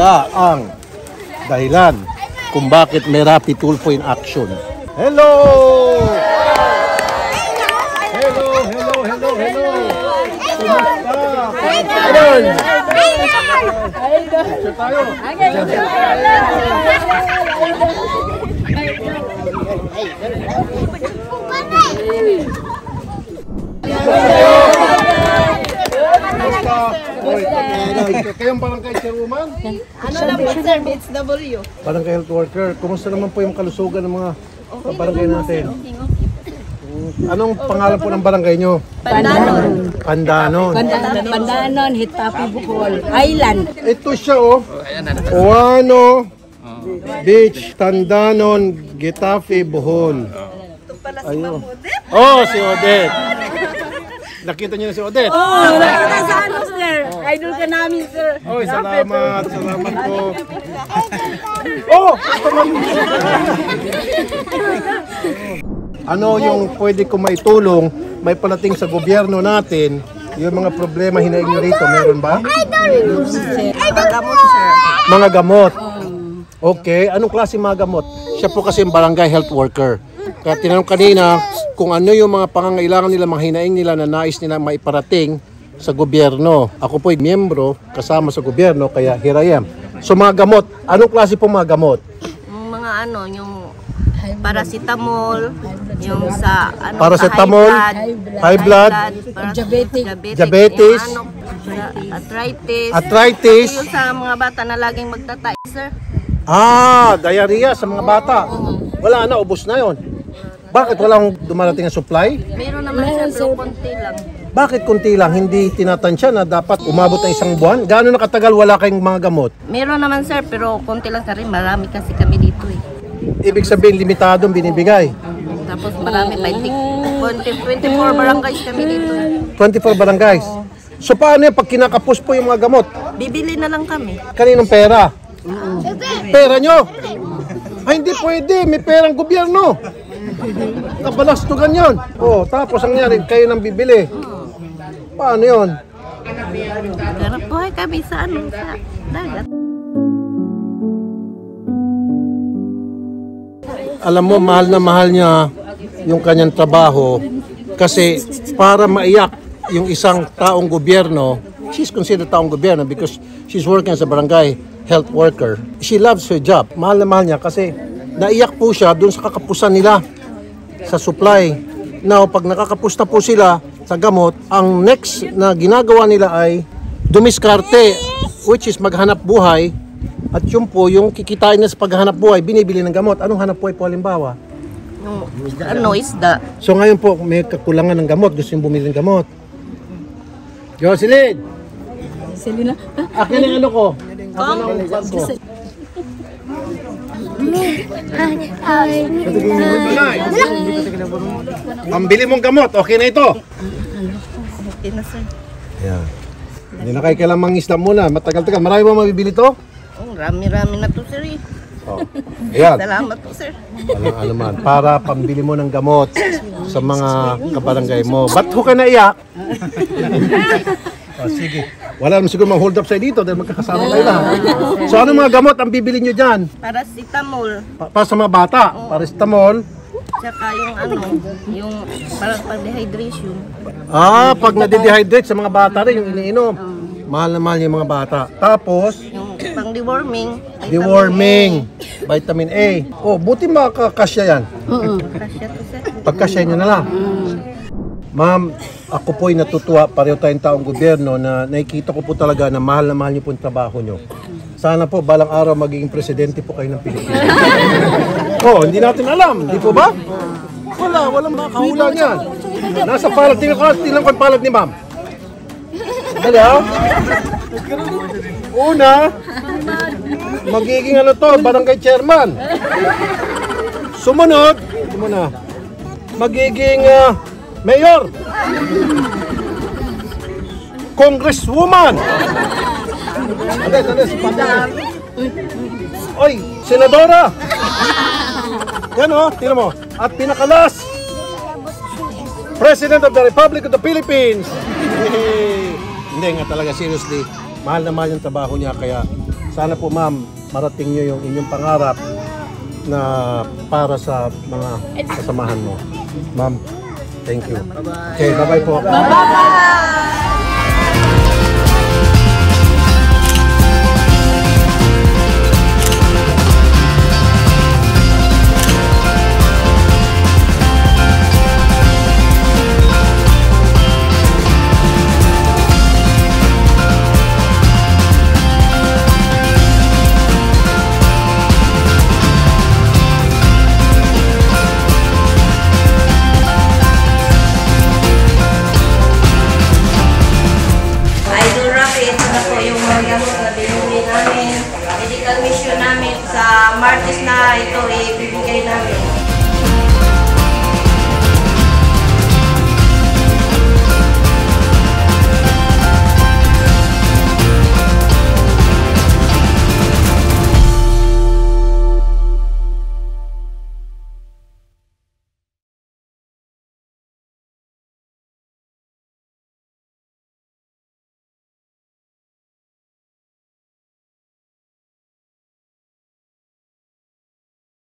Sila ang dahilan kung bakit may Rapi Tulfo in action. Hello! Hello, hello, hello, hello! Kumusta? Ayun! Picture tayo. Kumusta? Kayong barangay chairwoman? Ano lang po, sir? BHW. Barangay health worker, kumusta naman po yung kalusugan ng mga barangay natin? Anong pangalan po ng barangay nyo? Pandanon. Pandanon. Pandanon, Hitapi, Bukol, Island. Ito siya oh. Oano Beach, Tandanon, Getafe, Bohol. Ayun. Oh, si Odette. Nakita niyo na si Odette? Oh, nakita sa? Idol ka namin, sir. Oy, salamat, salamat po. Oh! ano yung pwede ko maitulong, may palating sa gobyerno natin, yung mga problema hinaing nyo rito, meron ba? Pagkamot, sir. Mga gamot. Okay, anong klase mga gamot? Siya po kasi yung barangay health worker. Kaya tinanong kanina kung ano yung mga pangangailangan nila, mga hinaing nila na nais nila maiparating sa gobyerno. Ako po ay miyembro kasama sa gobyerno, kaya here I am. So mga gamot, anong klase po mga gamot? Yung mga ano, yung paracetamol, yung sa ano, Paracetamol, sa high blood, para- Diabetic. yung Diabetes, ano, arthritis. arthritis, Yung sa mga bata na laging magtatay, sir. ah, diarrhea sa mga bata. Wala na, ubos na yon. Bakit walang dumarating na supply? Meron naman sir, pero konti lang. Bakit kunti lang, hindi tinatansya na dapat umabot ng isang buwan? Gaano na katagal wala kayong mga gamot? Meron naman sir, pero konti lang sa rin. Marami kasi kami dito eh. Ibig sabihin, limitadong binibigay. Tapos marami, 20, 20, 24 barangays kami dito. eh. 24 barangays. So paano yan pag kinakapos po yung mga gamot? Bibili na lang kami. Kaninong pera? Pera nyo? Ay, hindi pwede. May perang gobyerno. Kabalastugan yon. Oh, tapos ang nangyari, kayo nang bibili. Paano yon? Ganap buhay kami sa ano, sa dagat. Alam mo, mahal na mahal niya yung kanyang trabaho kasi para maiyak yung isang taong gobyerno, she's considered taong gobyerno because she's working as a barangay health worker. She loves her job. Mahal na mahal niya kasi naiyak po siya dun sa kakapusan nila sa supply. Now, pag nakakapos na po sila sa gamot, ang next na ginagawa nila ay dumiskarte, which is maghanap buhay. At yun po, yung kikitain na sa paghanap buhay, binibili ng gamot. Anong hanap buhay po halimbawa? Yung ano, isda. So ngayon po, may kakulangan ng gamot. Gusto yung bumili ng gamot. Jocelyn! Selena. Akin ang ano ko. Kong, Ang bili mong gamot, okay na ito. Okay na sir. Yan. Hindi na kayo kailangan mangisda muna. Matagal-tagal. Marami ba mabibili to? Oh, rami-rami na to sir eh. Oh. Ayan. Salamat po sir. Walang ano man. Para pambili mo ng gamot sa mga kabarangay mo. Ba't ho ka naiyak? oh, sige. Wala naman siguro mang hold up sa'yo dito dahil magkakasama kayo lahat. So ano mga gamot ang bibili nyo dyan? Paracetamol. Pa- para sa mga bata. Paracetamol. Tsaka yung ano, yung para pag dehydration. Ah, pag nade-dehydrate sa mga bata rin, yung iniinom. Mahal na mahal yung mga bata. Tapos, Yung pang deworming. deworming, vitamin A. Oh, buti makakasya yan. Kasya to sir. Pagkasya nyo na lang. Ma'am, ako po'y natutuwa, pareho tayong taong gobyerno na nakikita ko po talaga na mahal na mahal niyo po yung trabaho nyo. Sana po balang araw magiging presidente po kayo ng Pilipinas. oh, hindi natin alam, di po ba? Wala, walang makakahula niyan. Nasa palad, tingnan ko, tingnan ko ang palad ni ma'am. Dali ha? Una, magiging ano to, barangay chairman. Sumunod, ito mo na, magiging ah, mayor. Congresswoman. Ate, si Pati. Oy, senadora. Yan o, tingnan mo. At pinakalas, President of the Republic of the Philippines. Hindi nga talaga, seriously. Mahal na mahal yung trabaho niya. Kaya sana po ma'am, marating niyo yung inyong pangarap na para sa mga kasamahan mo. Ma'am, thank you. Okay, bye-bye po. Idol binili namin.